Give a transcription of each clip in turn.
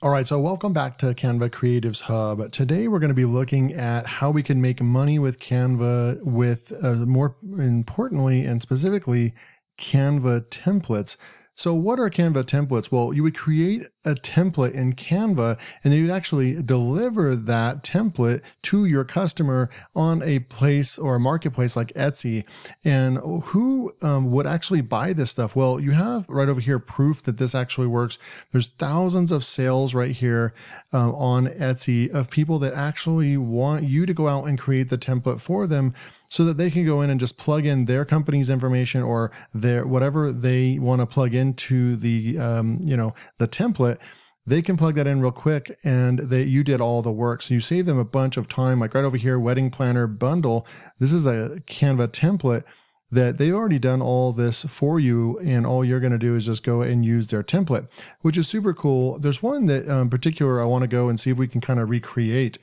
All right, so welcome back to Canva Creatives Hub. Today we're going to be looking at how we can make money with Canva with uh, more importantly and specifically Canva templates. So what are Canva templates? Well, you would create a template in Canva and then you'd actually deliver that template to your customer on a place or a marketplace like Etsy. And who um, would actually buy this stuff? Well, you have right over here proof that this actually works. There's thousands of sales right here um, on Etsy of people that actually want you to go out and create the template for them so that they can go in and just plug in their company's information or their whatever they want to plug into the um, you know the template they can plug that in real quick and they you did all the work. So you save them a bunch of time like right over here wedding planner bundle. This is a canva template that they've already done all this for you and all you're going to do is just go and use their template which is super cool. There's one that um, particular i want to go and see if we can kind of recreate.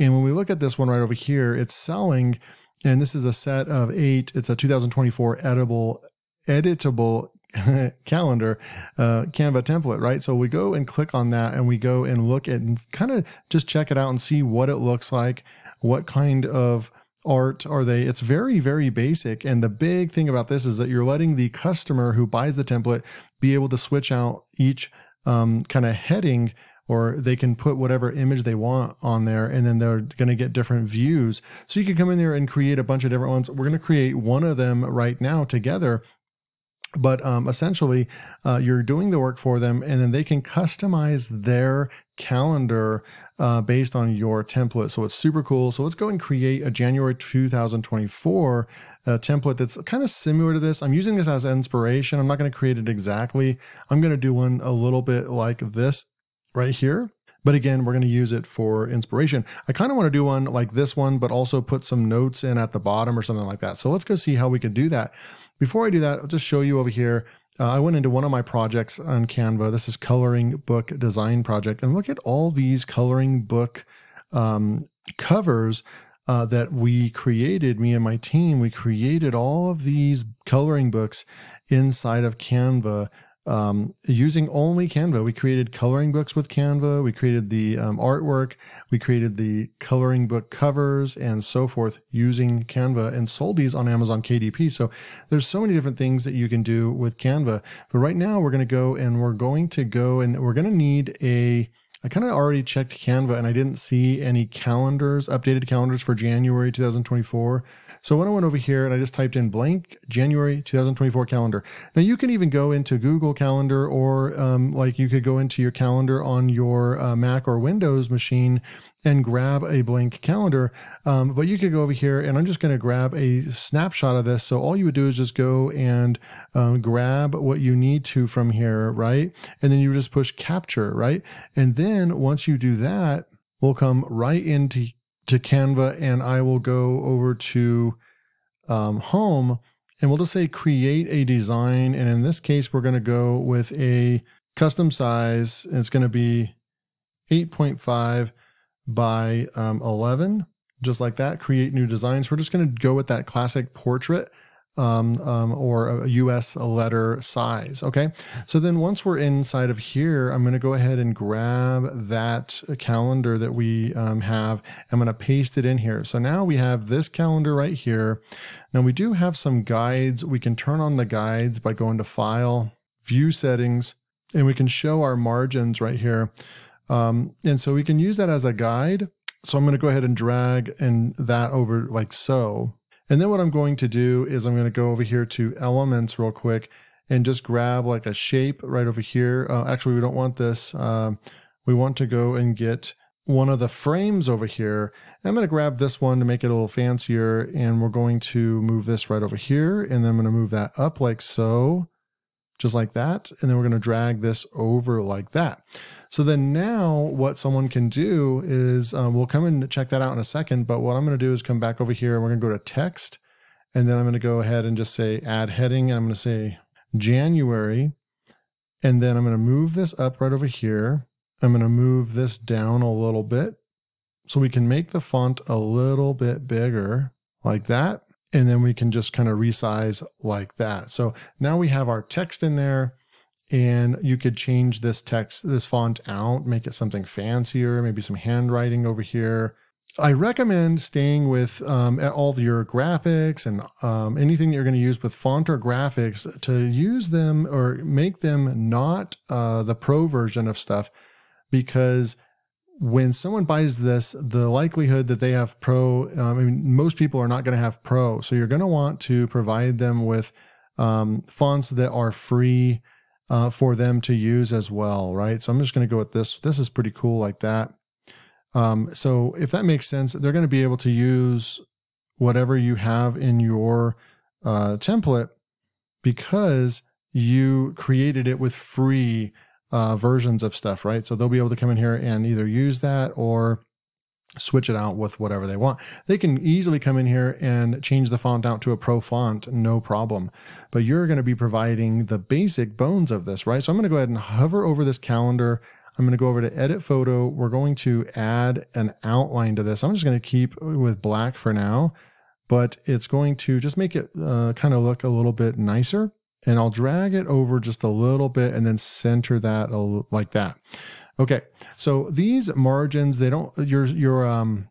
And when we look at this one right over here it's selling and this is a set of eight. It's a 2024 editable, editable calendar uh, Canva template, right? So we go and click on that and we go and look at and kind of just check it out and see what it looks like, what kind of art are they? It's very, very basic. And the big thing about this is that you're letting the customer who buys the template be able to switch out each um, kind of heading or they can put whatever image they want on there and then they're going to get different views. So you can come in there and create a bunch of different ones. We're going to create one of them right now together. But um, essentially, uh, you're doing the work for them, and then they can customize their calendar uh, based on your template. So it's super cool. So let's go and create a January 2024 uh, template that's kind of similar to this. I'm using this as inspiration. I'm not going to create it exactly. I'm going to do one a little bit like this right here. But again, we're going to use it for inspiration. I kind of want to do one like this one, but also put some notes in at the bottom or something like that. So let's go see how we could do that. Before I do that, I'll just show you over here. Uh, I went into one of my projects on Canva. This is coloring book design project. And look at all these coloring book um, covers uh, that we created, me and my team, we created all of these coloring books inside of Canva um, using only Canva. We created coloring books with Canva. We created the um, artwork. We created the coloring book covers and so forth using Canva and sold these on Amazon KDP. So there's so many different things that you can do with Canva. But right now we're going to go and we're going to go and we're going to need a I kind of already checked Canva and I didn't see any calendars, updated calendars for January 2024. So when I went over here and I just typed in blank January 2024 calendar. Now you can even go into Google Calendar or um, like you could go into your calendar on your uh, Mac or Windows machine and grab a blank calendar. Um, but you could go over here and I'm just going to grab a snapshot of this. So all you would do is just go and um, grab what you need to from here, right? And then you just push capture, right? And then once you do that, we'll come right into to Canva and I will go over to um, home and we'll just say create a design. And in this case, we're going to go with a custom size. And it's going to be 8.5 by um, 11, just like that. Create new designs. We're just going to go with that classic portrait um, um, or a US letter size. Okay. So then once we're inside of here, I'm going to go ahead and grab that calendar that we um, have. I'm going to paste it in here. So now we have this calendar right here. Now we do have some guides. We can turn on the guides by going to File, View Settings, and we can show our margins right here. Um, and so we can use that as a guide. So I'm going to go ahead and drag and that over like so. And then what I'm going to do is I'm going to go over here to elements real quick and just grab like a shape right over here. Uh, actually, we don't want this. Uh, we want to go and get one of the frames over here. I'm going to grab this one to make it a little fancier. And we're going to move this right over here. And then I'm going to move that up like so just like that. And then we're going to drag this over like that. So then now what someone can do is um, we'll come and check that out in a second. But what I'm going to do is come back over here and we're going to go to text. And then I'm going to go ahead and just say add heading. And I'm going to say January. And then I'm going to move this up right over here. I'm going to move this down a little bit so we can make the font a little bit bigger like that and then we can just kind of resize like that. So now we have our text in there and you could change this text, this font out, make it something fancier, maybe some handwriting over here. I recommend staying with um, all your graphics and um, anything that you're going to use with font or graphics to use them or make them not uh, the pro version of stuff because when someone buys this, the likelihood that they have pro, um, I mean, most people are not going to have pro. So you're going to want to provide them with um, fonts that are free uh, for them to use as well, right? So I'm just going to go with this. This is pretty cool like that. Um, so if that makes sense, they're going to be able to use whatever you have in your uh, template because you created it with free uh, versions of stuff, right? So they'll be able to come in here and either use that or switch it out with whatever they want. They can easily come in here and change the font out to a pro font, no problem. But you're going to be providing the basic bones of this, right? So I'm going to go ahead and hover over this calendar. I'm going to go over to edit photo. We're going to add an outline to this. I'm just going to keep with black for now, but it's going to just make it uh, kind of look a little bit nicer. And I'll drag it over just a little bit and then center that like that. Okay, so these margins, they don't, your, your, um,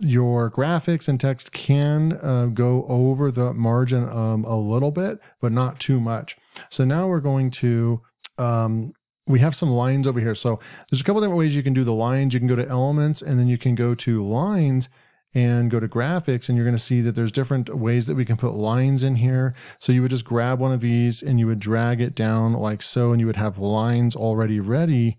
your graphics and text can uh, go over the margin um, a little bit, but not too much. So now we're going to, um, we have some lines over here. So there's a couple different ways you can do the lines. You can go to elements and then you can go to lines and go to graphics and you're going to see that there's different ways that we can put lines in here. So you would just grab one of these and you would drag it down like so and you would have lines already ready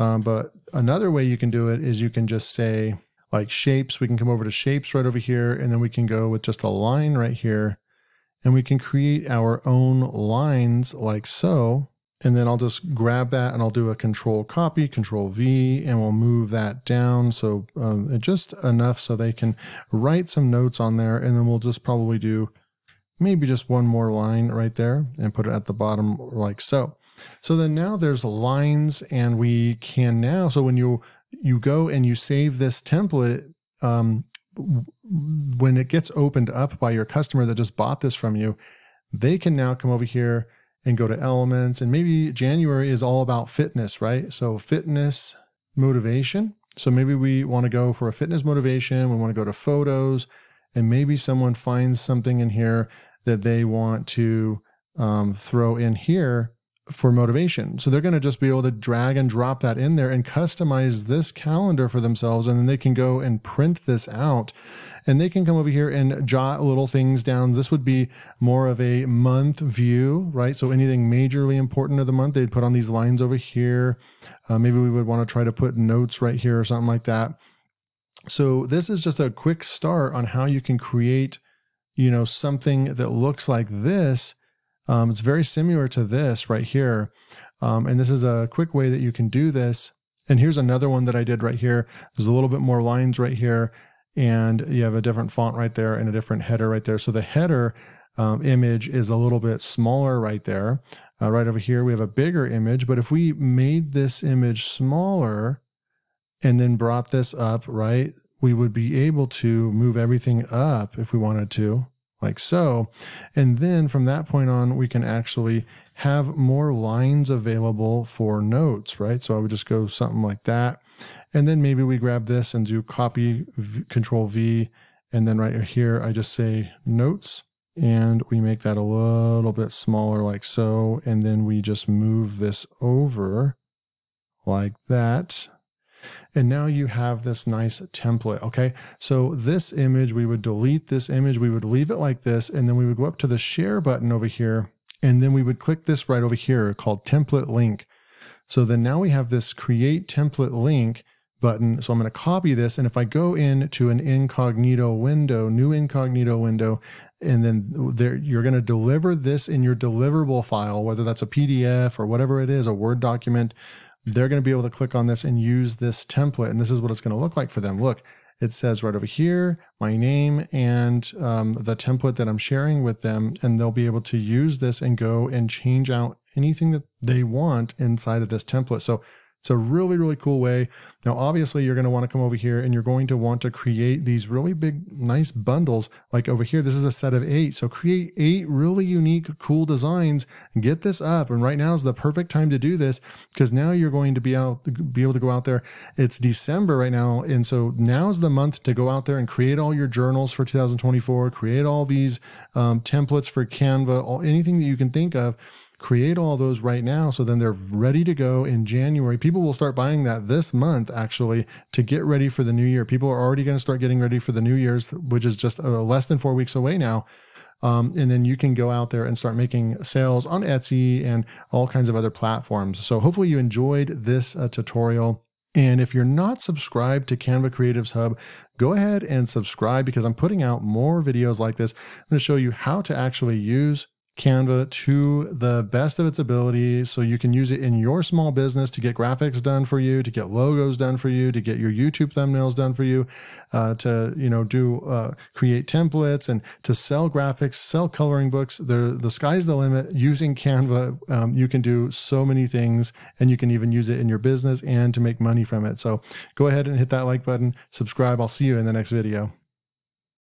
um, but another way you can do it is you can just say like shapes. We can come over to shapes right over here, and then we can go with just a line right here, and we can create our own lines like so. And then I'll just grab that and I'll do a control copy, control V, and we'll move that down. So um, just enough so they can write some notes on there. And then we'll just probably do maybe just one more line right there and put it at the bottom like so. So then now there's lines and we can now, so when you, you go and you save this template, um, when it gets opened up by your customer that just bought this from you, they can now come over here and go to elements. And maybe January is all about fitness, right? So fitness motivation. So maybe we want to go for a fitness motivation. We want to go to photos and maybe someone finds something in here that they want to um, throw in here for motivation. So they're going to just be able to drag and drop that in there and customize this calendar for themselves. And then they can go and print this out and they can come over here and jot little things down. This would be more of a month view, right? So anything majorly important of the month, they'd put on these lines over here. Uh, maybe we would want to try to put notes right here or something like that. So this is just a quick start on how you can create, you know, something that looks like this um, it's very similar to this right here. Um, and this is a quick way that you can do this. And here's another one that I did right here. There's a little bit more lines right here. And you have a different font right there and a different header right there. So the header um, image is a little bit smaller right there. Uh, right over here, we have a bigger image. But if we made this image smaller and then brought this up, right, we would be able to move everything up if we wanted to like so. And then from that point on, we can actually have more lines available for notes, right? So I would just go something like that. And then maybe we grab this and do copy v, control V. And then right here, I just say notes and we make that a little bit smaller like so. And then we just move this over like that. And now you have this nice template. Okay. So this image, we would delete this image. We would leave it like this. And then we would go up to the share button over here. And then we would click this right over here called template link. So then now we have this create template link button. So I'm going to copy this. And if I go into an incognito window, new incognito window, and then there, you're going to deliver this in your deliverable file, whether that's a PDF or whatever it is, a Word document, they're going to be able to click on this and use this template. And this is what it's going to look like for them. Look, it says right over here, my name and um, the template that I'm sharing with them. And they'll be able to use this and go and change out anything that they want inside of this template. So It's a really, really cool way. Now, obviously, you're going to want to come over here and you're going to want to create these really big, nice bundles. Like over here, this is a set of eight. So create eight really unique, cool designs. Get this up. And right now is the perfect time to do this because now you're going to be out, to be able to go out there. It's December right now. And so now's the month to go out there and create all your journals for 2024, create all these um, templates for Canva, all anything that you can think of create all those right now so then they're ready to go in January. People will start buying that this month actually to get ready for the new year. People are already going to start getting ready for the new year's, which is just uh, less than four weeks away now. Um, and then you can go out there and start making sales on Etsy and all kinds of other platforms. So hopefully you enjoyed this uh, tutorial. And if you're not subscribed to Canva Creatives Hub, go ahead and subscribe because I'm putting out more videos like this. I'm going to show you how to actually use Canva to the best of its ability so you can use it in your small business to get graphics done for you, to get logos done for you, to get your YouTube thumbnails done for you, uh, to you know do uh, create templates and to sell graphics, sell coloring books. The the sky's the limit. Using Canva, um, you can do so many things, and you can even use it in your business and to make money from it. So go ahead and hit that like button, subscribe. I'll see you in the next video.